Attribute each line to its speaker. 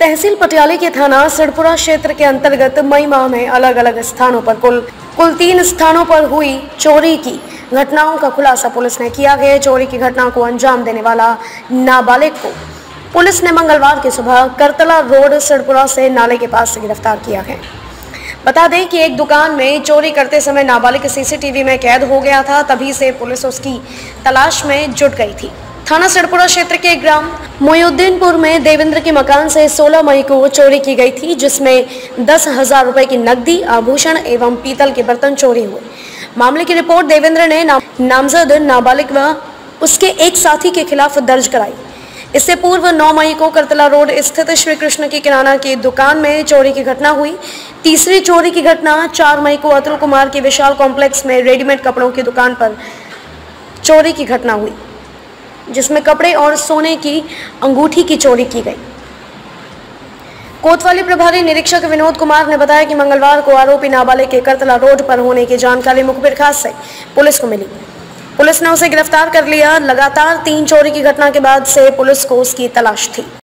Speaker 1: तहसील पटियाली के थाना सड़पुरा क्षेत्र के अंतर्गत मई माह में अलग अलग स्थानों पर कुल कुल तीन स्थानों पर हुई चोरी की घटनाओं का खुलासा पुलिस ने किया गया। चोरी की घटना को अंजाम देने वाला नाबालिग को पुलिस ने मंगलवार की सुबह करतला रोड सड़पुरा से नाले के पास से गिरफ़्तार किया है। बता दें कि एक दुकान में चोरी करते समय नाबालिग सीसीटीवी में कैद हो गया था, तभी से पुलिस उसकी तलाश में जुट गई थी। थाना सड़पुरा क्षेत्र के ग्राम मोयुद्दीनपुर में देवेंद्र के मकान से 16 मई को चोरी की गई थी जिसमें दस हज़ार रुपए की नकदी आभूषण एवं पीतल के बर्तन चोरी हुए। मामले की रिपोर्ट देवेंद्र ने नाम, नामजद नाबालिग व उसके एक साथी के खिलाफ दर्ज कराई। इससे पूर्व 9 मई को करतला रोड स्थित श्री कृष्ण की किराना की दुकान में चोरी की घटना हुई। तीसरी चोरी की घटना 4 मई को अतुल कुमार के विशाल कॉम्प्लेक्स में रेडीमेड कपड़ों की दुकान पर चोरी की घटना हुई। जिसमें कपड़े और सोने की अंगूठी की चोरी की गई। कोतवाली प्रभारी निरीक्षक विनोद कुमार ने बताया कि मंगलवार को आरोपी नाबालिग के करतला रोड पर होने की जानकारी मुखबिर खास से पुलिस को मिली। पुलिस ने उसे गिरफ़्तार कर लिया। लगातार तीन चोरी की घटना के बाद से पुलिस को उसकी तलाश थी।